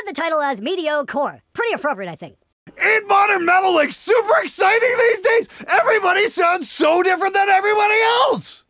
read the title as Mediocre. Pretty appropriate, I think. Ain't modern metal like super exciting these days? Everybody sounds so different than everybody else!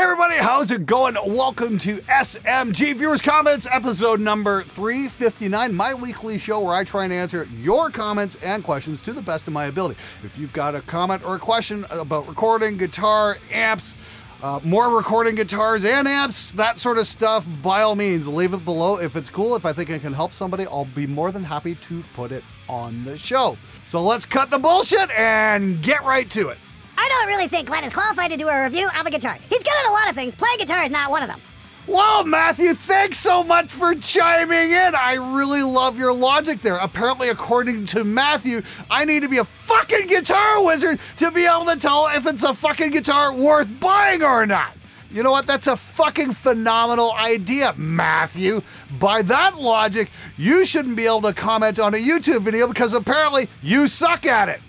Hey everybody, how's it going? Welcome to SMG Viewers Comments, episode number 359, my weekly show where I try and answer your comments and questions to the best of my ability. If you've got a comment or a question about recording, guitar, amps, uh, more recording guitars and amps, that sort of stuff, by all means, leave it below. If it's cool, if I think it can help somebody, I'll be more than happy to put it on the show. So let's cut the bullshit and get right to it. I don't really think Glenn is qualified to do a review of a guitar. He's good at a lot of things. Playing guitar is not one of them. Well, Matthew, thanks so much for chiming in. I really love your logic there. Apparently, according to Matthew, I need to be a fucking guitar wizard to be able to tell if it's a fucking guitar worth buying or not. You know what? That's a fucking phenomenal idea, Matthew. By that logic, you shouldn't be able to comment on a YouTube video because apparently you suck at it.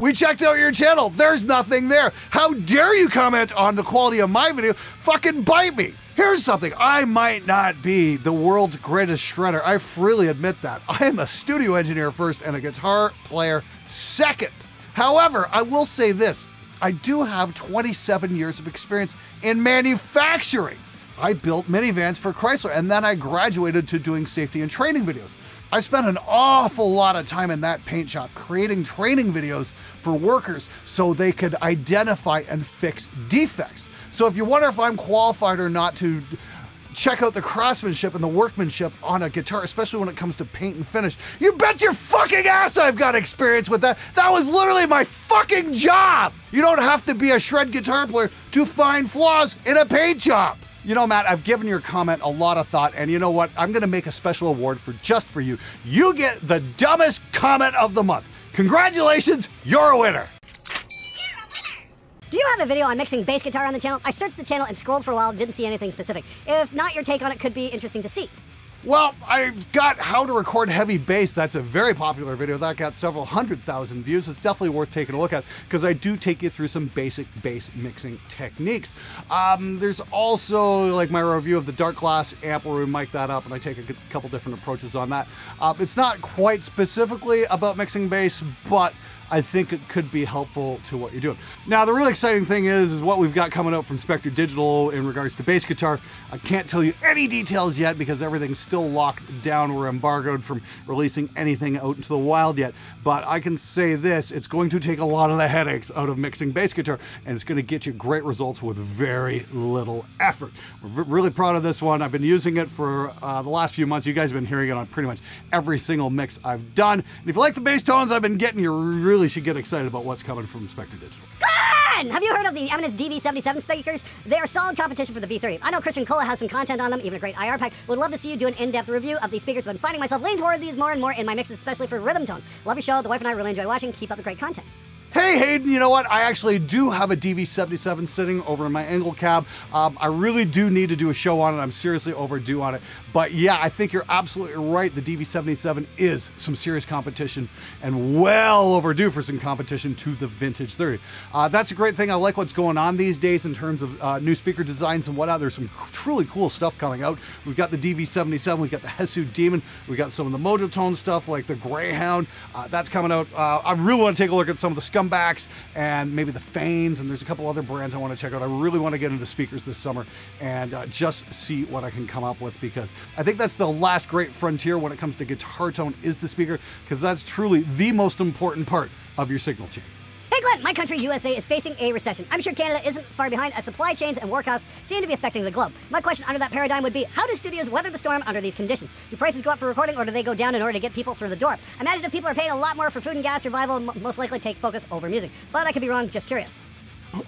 We checked out your channel. There's nothing there. How dare you comment on the quality of my video? Fucking bite me. Here's something. I might not be the world's greatest shredder. I freely admit that. I am a studio engineer first and a guitar player second. However, I will say this. I do have 27 years of experience in manufacturing. I built minivans for Chrysler and then I graduated to doing safety and training videos. I spent an awful lot of time in that paint shop creating training videos for workers so they could identify and fix defects. So if you wonder if I'm qualified or not to check out the craftsmanship and the workmanship on a guitar, especially when it comes to paint and finish, you bet your fucking ass I've got experience with that. That was literally my fucking job. You don't have to be a shred guitar player to find flaws in a paint job. You know, Matt, I've given your comment a lot of thought, and you know what? I'm going to make a special award for just for you. You get the dumbest comment of the month. Congratulations, you're a winner. Do you have a video on mixing bass guitar on the channel? I searched the channel and scrolled for a while, didn't see anything specific. If not, your take on it could be interesting to see. Well, I've got how to record heavy bass. That's a very popular video. That got several hundred thousand views. It's definitely worth taking a look at because I do take you through some basic bass mixing techniques. Um, there's also like my review of the Darkglass amp where we mic that up and I take a couple different approaches on that. Uh, it's not quite specifically about mixing bass, but I think it could be helpful to what you're doing. Now, the really exciting thing is, is what we've got coming up from Spectre Digital in regards to bass guitar. I can't tell you any details yet because everything's still locked down. We're embargoed from releasing anything out into the wild yet. But I can say this, it's going to take a lot of the headaches out of mixing bass guitar and it's going to get you great results with very little effort. We're really proud of this one. I've been using it for uh, the last few months. You guys have been hearing it on pretty much every single mix I've done. And if you like the bass tones I've been getting, you're really really should get excited about what's coming from Spectre Digital. Have you heard of the Eminence DV77 speakers? They are solid competition for the V30. I know Kristian Kohle has some content on them, even a great IR pack. Would love to see you do an in-depth review of these speakers, but I'm finding myself leaning toward these more and more in my mixes, especially for rhythm tones. Love your show. The wife and I really enjoy watching. Keep up the great content. Hey Hayden, you know what? I actually do have a DV77 sitting over in my Engl cab. Um, I really do need to do a show on it. I'm seriously overdue on it. But yeah, I think you're absolutely right. The DV77 is some serious competition and well overdue for some competition to the Vintage 30. Uh, that's a great thing. I like what's going on these days in terms of uh, new speaker designs and whatnot. There's some truly cool stuff coming out. We've got the DV77, we've got the Hesu Demon, we've got some of the Modotone stuff like the Greyhound. Uh, that's coming out. Uh, I really want to take a look at some of the Scumbacks and maybe the Fanes, and there's a couple other brands I want to check out. I really want to get into speakers this summer and uh, just see what I can come up with because I think that's the last great frontier when it comes to guitar tone is the speaker because that's truly the most important part of your signal chain. Hey Glenn, my country, USA, is facing a recession. I'm sure Canada isn't far behind as supply chains and work costs seem to be affecting the globe. My question under that paradigm would be, how do studios weather the storm under these conditions? Do prices go up for recording or do they go down in order to get people through the door? Imagine if people are paying a lot more for food and gas, survival most likely take focus over music. But I could be wrong, just curious.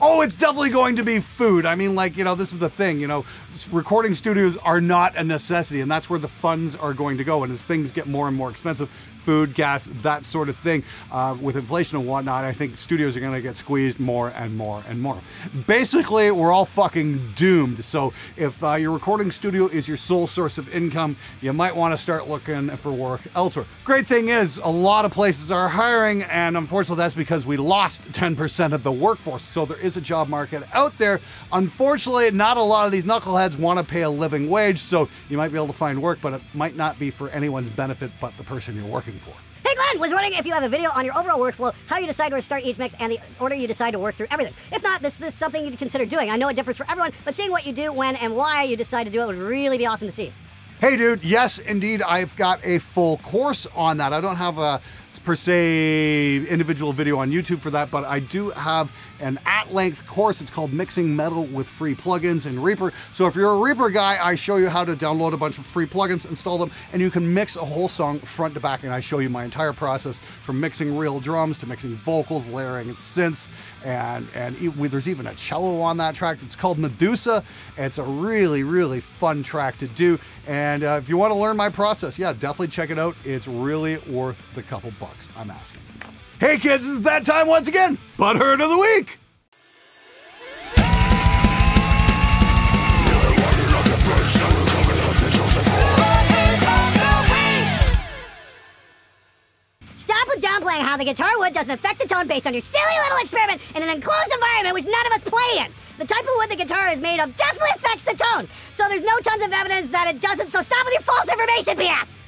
Oh, it's definitely going to be food. I mean, like, you know, this is the thing, you know, recording studios are not a necessity, and that's where the funds are going to go. And as things get more and more expensive, food, gas, that sort of thing. Uh, with inflation and whatnot, I think studios are going to get squeezed more and more and more. Basically, we're all fucking doomed. So if uh, your recording studio is your sole source of income, you might want to start looking for work elsewhere. Great thing is, a lot of places are hiring, and unfortunately, that's because we lost 10% of the workforce. So there is a job market out there. Unfortunately, not a lot of these knuckleheads want to pay a living wage, so you might be able to find work, but it might not be for anyone's benefit but the person you're working for. Hey Glenn, was wondering if you have a video on your overall workflow, how you decide where to start each mix, and the order you decide to work through everything. If not, this, this is something you'd consider doing. I know it differs for everyone, but seeing what you do, when, and why you decide to do it would really be awesome to see. Hey, dude, yes, indeed, I've got a full course on that. I don't have a per se individual video on YouTube for that, but I do have an at-length course. It's called Mixing Metal with Free Plugins in Reaper. So if you're a Reaper guy, I show you how to download a bunch of free plugins, install them, and you can mix a whole song front to back. And I show you my entire process from mixing real drums to mixing vocals, layering and synths, and and there's even a cello on that track. It's called Medusa. It's a really really fun track to do. And uh, if you want to learn my process, yeah, definitely check it out. It's really worth the couple bucks. I'm asking. Hey kids, it's that time once again. Butthurt of the week. Stop with downplaying how the guitar wood doesn't affect the tone based on your silly little experiment in an enclosed environment which none of us play in. The type of wood the guitar is made of definitely affects the tone. So there's no tons of evidence that it doesn't, so stop with your false information BS!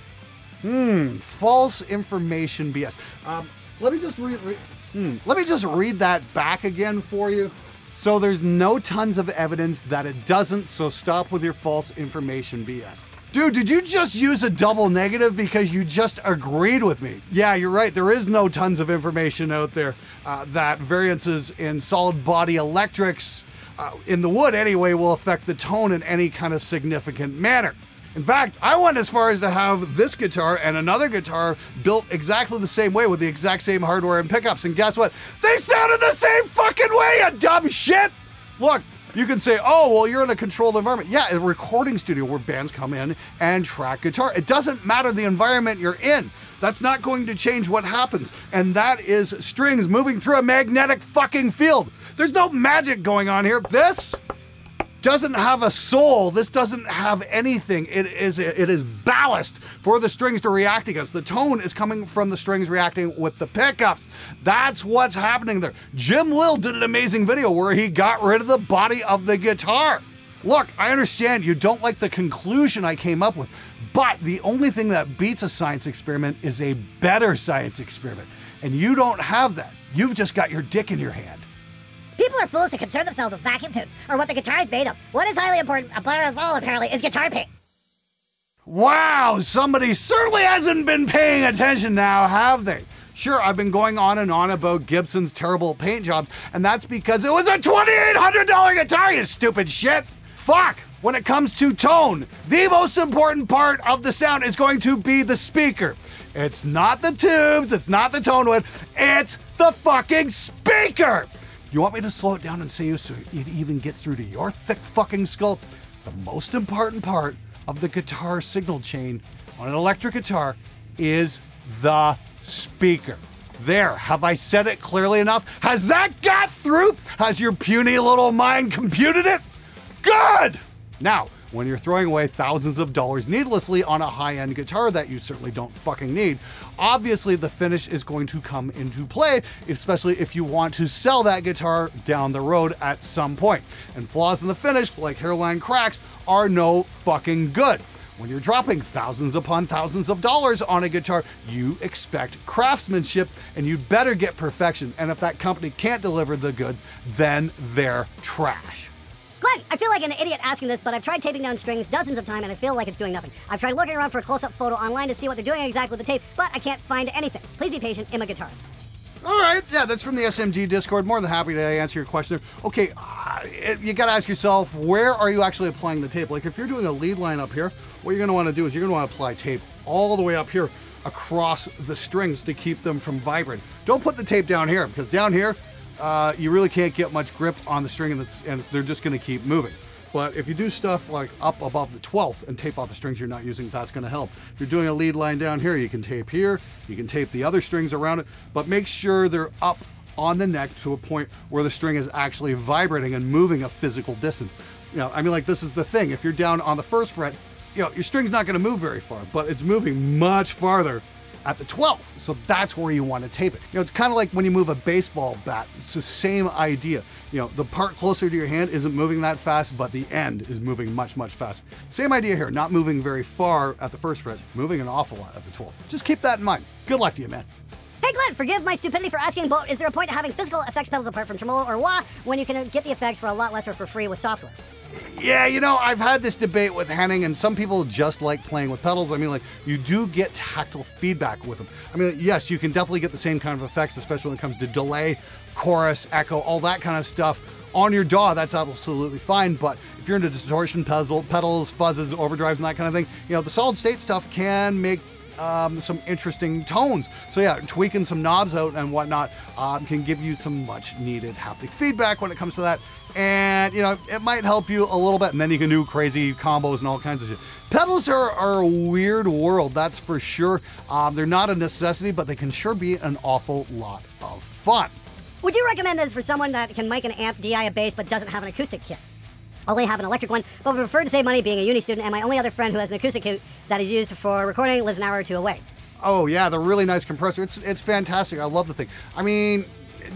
Hmm, false information BS. Um, let me just read. Re- hmm, let me just read that back again for you. So there's no tons of evidence that it doesn't. So stop with your false information BS. Dude, did you just use a double negative because you just agreed with me? Yeah, you're right. There is no tons of information out there uh, that variances in solid body electrics, uh, in the wood anyway, will affect the tone in any kind of significant manner. In fact, I went as far as to have this guitar and another guitar built exactly the same way with the exact same hardware and pickups. And guess what? They sounded the same fucking way, you dumb shit! Look, you can say, oh, well, you're in a controlled environment. Yeah, a recording studio where bands come in and track guitar. It doesn't matter the environment you're in. That's not going to change what happens. And that is strings moving through a magnetic fucking field. There's no magic going on here. This doesn't have a soul. This doesn't have anything. It is it is ballast for the strings to react against. The tone is coming from the strings reacting with the pickups. That's what's happening there. Jim Lill did an amazing video where he got rid of the body of the guitar. Look, I understand you don't like the conclusion I came up with, but the only thing that beats a science experiment is a better science experiment. And you don't have that. You've just got your dick in your hand. People are fools to concern themselves with vacuum tubes or what the guitar is made of. What is highly important, a player of all apparently, is guitar paint. Wow, somebody certainly hasn't been paying attention now, have they? Sure, I've been going on and on about Gibson's terrible paint jobs, and that's because it was a $2,800 guitar, you stupid shit! Fuck! When it comes to tone, the most important part of the sound is going to be the speaker. It's not the tubes, it's not the tone wood, it's the fucking speaker! You want me to slow it down and say you so it even gets through to your thick fucking skull? The most important part of the guitar signal chain on an electric guitar is the speaker. There, have I said it clearly enough? Has that got through? Has your puny little mind computed it? Good! Now, when you're throwing away thousands of dollars needlessly on a high end guitar that you certainly don't fucking need, obviously the finish is going to come into play, especially if you want to sell that guitar down the road at some point. And flaws in the finish, like hairline cracks, are no fucking good. When you're dropping thousands upon thousands of dollars on a guitar, you expect craftsmanship and you better get perfection. And if that company can't deliver the goods, then they're trash. Glenn, I feel like an idiot asking this, but I've tried taping down strings dozens of times and I feel like it's doing nothing. I've tried looking around for a close-up photo online to see what they're doing exactly with the tape, but I can't find anything. Please be patient, I'm a guitarist. All right, yeah, that's from the SMG Discord. More than happy to answer your question. Okay, uh, it, you got to ask yourself, where are you actually applying the tape? Like, if you're doing a lead line up here, what you're going to want to do is you're going to want to apply tape all the way up here across the strings to keep them from vibrating. Don't put the tape down here because down here, uh, you really can't get much grip on the string and, and they're just going to keep moving. But if you do stuff like up above the 12th and tape off the strings you're not using, that's going to help. If you're doing a lead line down here, you can tape here, you can tape the other strings around it, but make sure they're up on the neck to a point where the string is actually vibrating and moving a physical distance. You know, I mean, like this is the thing. If you're down on the first fret, you know, your string's not going to move very far, but it's moving much farther at the 12th. So that's where you want to tape it. You know, it's kind of like when you move a baseball bat. It's the same idea. You know, the part closer to your hand isn't moving that fast, but the end is moving much, much faster. Same idea here, not moving very far at the first fret, moving an awful lot at the 12th. Just keep that in mind. Good luck to you, man. Hey Glenn, forgive my stupidity for asking, but is there a point to having physical effects pedals apart from tremolo or wah when you can get the effects for a lot less or for free with software? Yeah, you know, I've had this debate with Henning, and some people just like playing with pedals. I mean, like, you do get tactile feedback with them. I mean, yes, you can definitely get the same kind of effects, especially when it comes to delay, chorus, echo, all that kind of stuff. On your DAW, that's absolutely fine, but if you're into distortion pedal, pedals, fuzzes, overdrives, and that kind of thing, you know, the solid state stuff can make um, some interesting tones. So yeah, tweaking some knobs out and whatnot um, can give you some much needed haptic feedback when it comes to that. And you know, it might help you a little bit, and then you can do crazy combos and all kinds of shit. Pedals are, are a weird world, that's for sure. Um, they're not a necessity, but they can sure be an awful lot of fun. Would you recommend this for someone that can make an amp, DI a bass, but doesn't have an acoustic kit? Only have an electric one, but would prefer to save money being a uni student, and my only other friend who has an acoustic that is used for recording lives an hour or two away. Oh yeah, the really nice compressor. It's it's fantastic. I love the thing. I mean,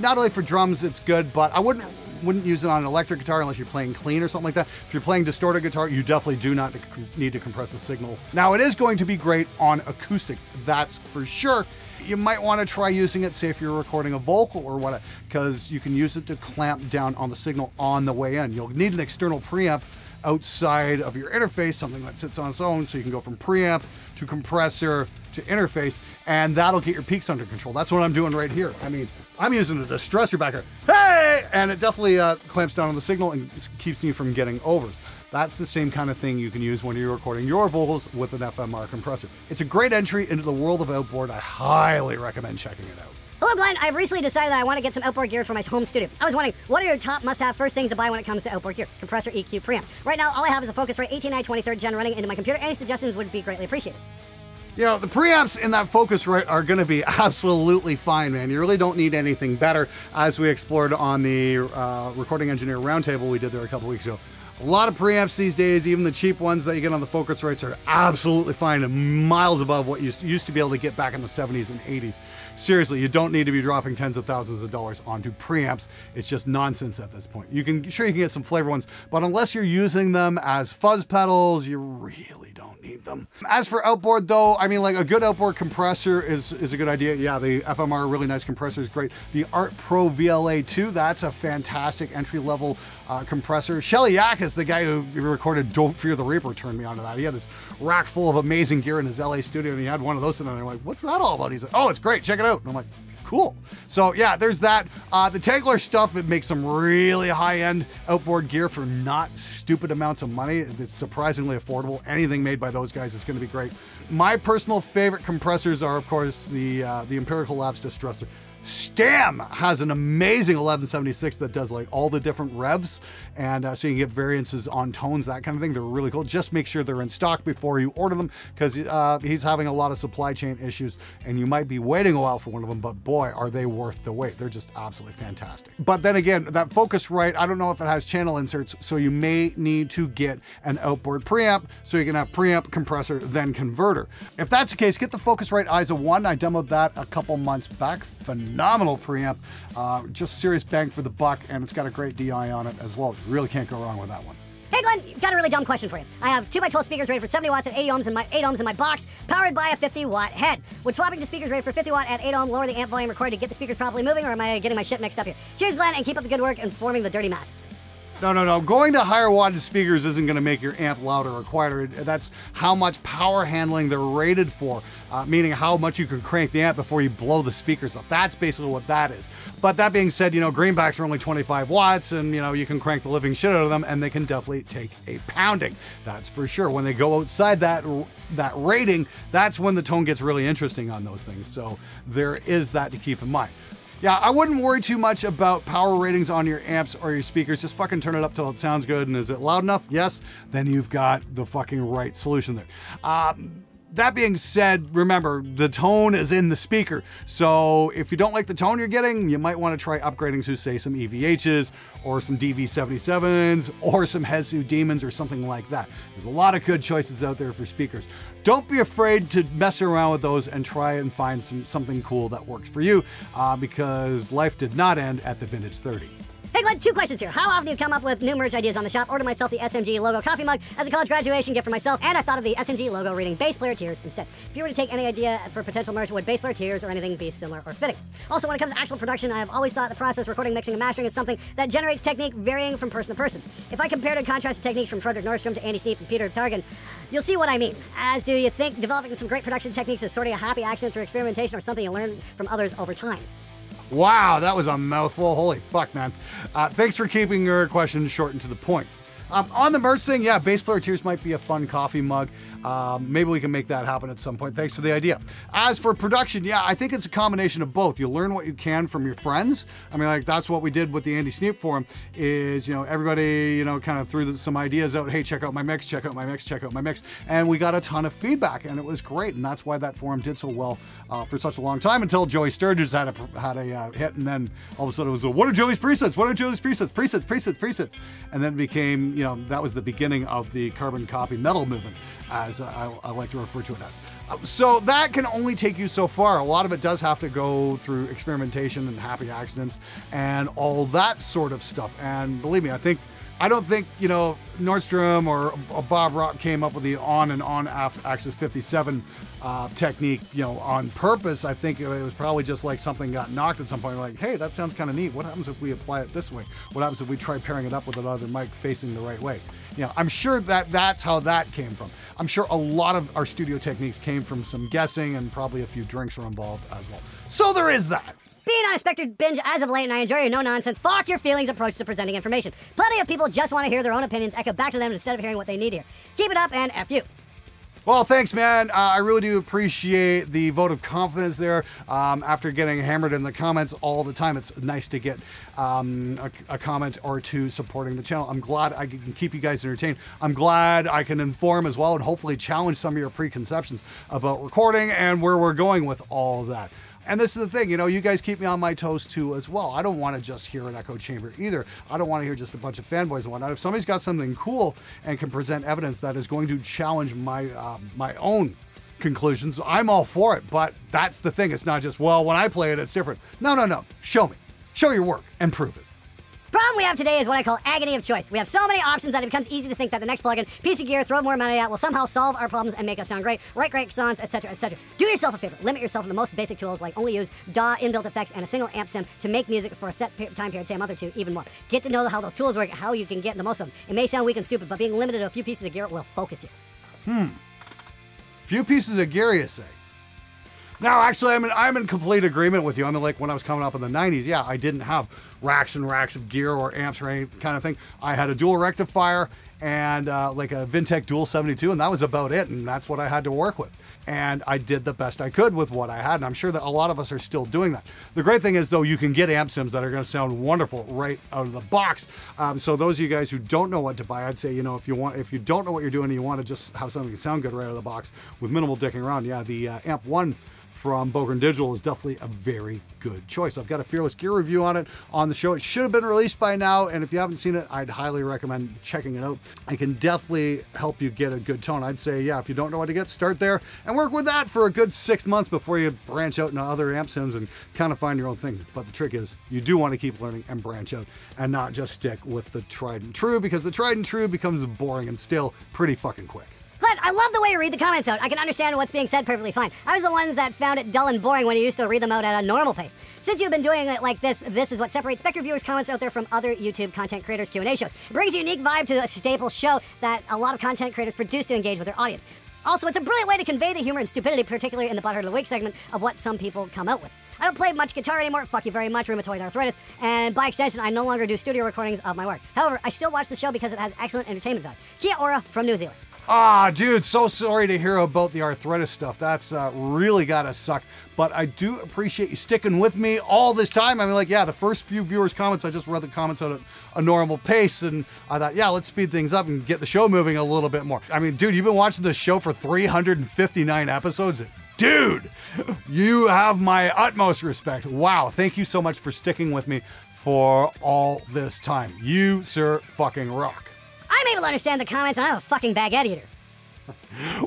not only for drums, it's good, but I wouldn't wouldn't use it on an electric guitar unless you're playing clean or something like that. If you're playing distorted guitar, you definitely do not need to compress the signal. Now, it is going to be great on acoustics, that's for sure. You might want to try using it, say if you're recording a vocal or what, because you can use it to clamp down on the signal on the way in. You'll need an external preamp outside of your interface, something that sits on its own, so you can go from preamp to compressor to interface, and that'll get your peaks under control. That's what I'm doing right here. I mean, I'm using a distressor backer, hey, and it definitely uh, clamps down on the signal and keeps me from getting overs. That's the same kind of thing you can use when you're recording your vocals with an FMR compressor. It's a great entry into the world of outboard. I highly recommend checking it out. Hello, Glenn. I've recently decided that I want to get some outboard gear for my home studio. I was wondering, what are your top must-have first things to buy when it comes to outboard gear? Compressor, EQ, preamp. Right now, all I have is a Focusrite 189 23rd gen running into my computer. Any suggestions would be greatly appreciated. You know, the preamps in that Focusrite are going to be absolutely fine, man. You really don't need anything better, as we explored on the uh, Recording Engineer Roundtable we did there a couple weeks ago. A lot of preamps these days, even the cheap ones that you get on the Focusrites are absolutely fine and miles above what you used to be able to get back in the 70s and 80s. Seriously, you don't need to be dropping tens of thousands of dollars onto preamps. It's just nonsense at this point. You can sure you can get some flavor ones, but unless you're using them as fuzz pedals, you really don't need them. As for outboard though, I mean like a good outboard compressor is, is a good idea. Yeah, the FMR really nice compressor is great. The Art Pro VLA 2, that's a fantastic entry level uh, compressor. Shelly Yakus, the guy who recorded Don't Fear the Reaper, turned me onto that. He had this rack full of amazing gear in his LA studio, and he had one of those there. I'm like, what's that all about? He's like, oh, it's great. Check it out. And I'm like, cool. So yeah, there's that. Uh, the Tegeler stuff, it makes some really high-end outboard gear for not stupid amounts of money. It's surprisingly affordable. Anything made by those guys is going to be great. My personal favorite compressors are, of course, the uh, the Empirical Labs Distressor. Stam has an amazing 1176 that does like all the different revs, and uh, so you can get variances on tones, that kind of thing. They're really cool. Just make sure they're in stock before you order them because uh, he's having a lot of supply chain issues, and you might be waiting a while for one of them. But boy, are they worth the wait! They're just absolutely fantastic. But then again, that Focusrite, I don't know if it has channel inserts, so you may need to get an outboard preamp so you can have preamp, compressor, then converter. If that's the case, get the Focusrite ISA 1. I demoed that a couple months back. Phenomenal phenomenal preamp. Uh, just serious bang for the buck, and it's got a great DI on it as well. You really can't go wrong with that one. Hey Glenn, got a really dumb question for you. I have 2x12 speakers rated for 70 watts at 80 ohms in my 8 ohms in my box, powered by a 50 watt head. Would swapping to speakers rated for 50 watt at 8 ohm lower the amp volume required to get the speakers properly moving, or am I getting my shit mixed up here? Cheers, Glenn, and keep up the good work informing the dirty masses. No, no, no. Going to higher wattage speakers isn't going to make your amp louder or quieter. That's how much power handling they're rated for, uh, meaning how much you can crank the amp before you blow the speakers up. That's basically what that is. But that being said, you know, greenbacks are only 25 watts and, you know, you can crank the living shit out of them and they can definitely take a pounding. That's for sure. When they go outside that that rating, that's when the tone gets really interesting on those things. So there is that to keep in mind. Yeah, I wouldn't worry too much about power ratings on your amps or your speakers. Just fucking turn it up till it sounds good. And is it loud enough? Yes. Then you've got the fucking right solution there. Um, that being said, remember the tone is in the speaker. So if you don't like the tone you're getting, you might want to try upgrading to say some EVHs or some DV77s or some Hesu Demons or something like that. There's a lot of good choices out there for speakers. Don't be afraid to mess around with those and try and find some something cool that works for you uh, because life did not end at the Vintage 30. Hey Glenn, two questions here. How often do you come up with new merch ideas on the shop? Order myself the SMG logo coffee mug as a college graduation gift for myself, and I thought of the SMG logo reading bass player tears instead. If you were to take any idea for potential merch, would bass player tears or anything be similar or fitting? Also, when it comes to actual production, I have always thought the process recording, mixing, and mastering is something that generates technique varying from person to person. If I compare and contrast techniques from Fredrik Nordström to Andy Sneap and Peter Tägtgren, you'll see what I mean. As do you think developing some great production techniques is sort of a happy accident through experimentation or something you learn from others over time? Wow, that was a mouthful. Holy fuck, man. Uh, thanks for keeping your questions short and to the point. Um, on the merch thing, yeah, bass player tears might be a fun coffee mug. Um, maybe we can make that happen at some point. Thanks for the idea. As for production, yeah, I think it's a combination of both. You learn what you can from your friends. I mean, like that's what we did with the Andy Sneap forum. Is you know everybody you know kind of threw some ideas out. Hey, check out my mix. Check out my mix. Check out my mix. And we got a ton of feedback, and it was great. And that's why that forum did so well uh, for such a long time until Joey Sturgis had a had a uh, hit, and then all of a sudden it was what are Joey's presets? What are Joey's presets? Presets, presets, presets, and then became you know that was the beginning of the carbon copy metal movement as I, I, like to refer to it as. Uh, so that can only take you so far. A lot of it does have to go through experimentation and happy accidents and all that sort of stuff. And believe me, I think I don't think you know Nordström or, Bob Rock came up with the on and on axis 57 uh, technique, you know, on purpose. I think it was probably just like something got knocked at some point. Like, hey, that sounds kind of neat. What happens if we apply it this way? What happens if we try pairing it up with another mic facing the right way? You know, I'm sure that that's how that came from. I'm sure a lot of our studio techniques came from some guessing and probably a few drinks were involved as well. So there is that. Being on a Spectre binge as of late, and I enjoy your no nonsense, fuck your feelings approach to presenting information. Plenty of people just want to hear their own opinions echo back to them instead of hearing what they need here. Keep it up and F you. Well, thanks, man. Uh, I really do appreciate the vote of confidence there. Um, after getting hammered in the comments all the time, it's nice to get um, a, a, comment or two supporting the channel. I'm glad I can keep you guys entertained. I'm glad I can inform as well and hopefully challenge some of your preconceptions about recording and where we're going with all that. And this is the thing, you know, you guys keep me on my toes too as well. I don't want to just hear an echo chamber either. I don't want to hear just a bunch of fanboys and whatnot. If somebody's got something cool and can present evidence that is going to challenge my uh, my own conclusions, I'm all for it. But that's the thing. It's not just well, when I play it, it's different. No, no, no. Show me, show your work, and prove it. Problem we have today is what I call agony of choice. We have so many options that it becomes easy to think that the next plugin, piece of gear, throw more money at will somehow solve our problems and make us sound great, write great songs, etc., etc. Do yourself a favor. Limit yourself to the most basic tools like only use DAW inbuilt effects and a single amp sim to make music for a set time period, say a month or two, even more. Get to know how those tools work, how you can get the most of them. It may sound weak and stupid, but being limited to a few pieces of gear will focus you. Hmm. Few pieces of gear, you say? Now, actually, I'm in, I'm in complete agreement with you. I mean, like when I was coming up in the 90s, yeah, I didn't have racks and racks of gear or amps or any kind of thing. I had a dual rectifier and uh, like a Vintech Dual 72, and that was about it. And that's what I had to work with. And I did the best I could with what I had. And I'm sure that a lot of us are still doing that. The great thing is, though, you can get amp sims that are going to sound wonderful right out of the box. Um, so those of you guys who don't know what to buy, I'd say, you know, if you want, if you don't know what you're doing and you want to just have something that sound good right out of the box with minimal dicking around, yeah, the uh, Amp One from Bogren Digital is definitely a very good choice. I've got a Fearless Gear review on it on the show. It should have been released by now, and if you haven't seen it, I'd highly recommend checking it out. I can definitely help you get a good tone. I'd say, yeah, if you don't know what to get, start there and work with that for a good six months before you branch out into other amp sims and kind of find your own thing. But the trick is, you do want to keep learning and branch out and not just stick with the tried and true because the tried and true becomes boring and still pretty fucking quick. Glenn, I love the way you read the comments out. I can understand what's being said perfectly fine. I was the ones that found it dull and boring when you used to read them out at a normal pace. Since you've been doing it like this, this is what separates Spectre viewers' comments out there from other YouTube content creators' Q&A shows. It brings a unique vibe to a staple show that a lot of content creators produce to engage with their audience. Also, it's a brilliant way to convey the humor and stupidity, particularly in the Butthurt of the Week segment, of what some people come out with. I don't play much guitar anymore, fuck you very much, rheumatoid arthritis, and by extension, I no longer do studio recordings of my work. However, I still watch the show because it has excellent entertainment value. Kia ora from New Zealand. Ah, dude, so sorry to hear about the arthritis stuff. That's uh, really gotta suck. But I do appreciate you sticking with me all this time. I mean, like, yeah, the first few viewers' comments, I just read the comments at a, a normal pace, and I thought, yeah, let's speed things up and get the show moving a little bit more. I mean, dude, you've been watching this show for 359 episodes. Dude, you have my utmost respect. Wow, thank you so much for sticking with me for all this time. You, sir, fucking rock. I'm able to understand the comments, and I'm a fucking baguette eater.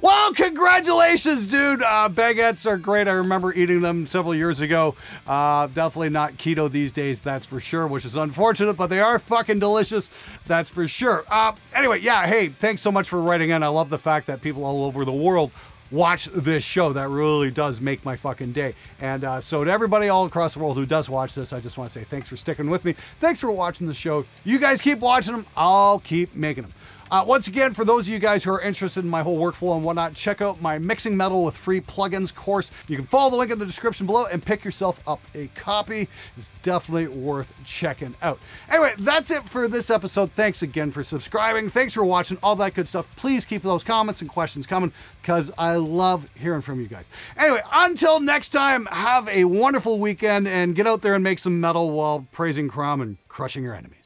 Well, congratulations, dude. Uh, baguettes are great. I remember eating them several years ago. Uh, definitely not keto these days, that's for sure, which is unfortunate, but they are fucking delicious, that's for sure. Uh, anyway, yeah, hey, thanks so much for writing in. I love the fact that people all over the world watch this show. That really does make my fucking day. And uh, so, to everybody all across the world who does watch this, I just want to say thanks for sticking with me. Thanks for watching the show. You guys keep watching them. I'll keep making them. Uh, once again, for those of you guys who are interested in my whole workflow and whatnot, check out my Mixing Metal with Free Plugins course. You can follow the link in the description below and pick yourself up a copy. It's definitely worth checking out. Anyway, that's it for this episode. Thanks again for subscribing. Thanks for watching, all that good stuff. Please keep those comments and questions coming because I love hearing from you guys. Anyway, until next time, have a wonderful weekend and get out there and make some metal while praising Crom and crushing your enemies.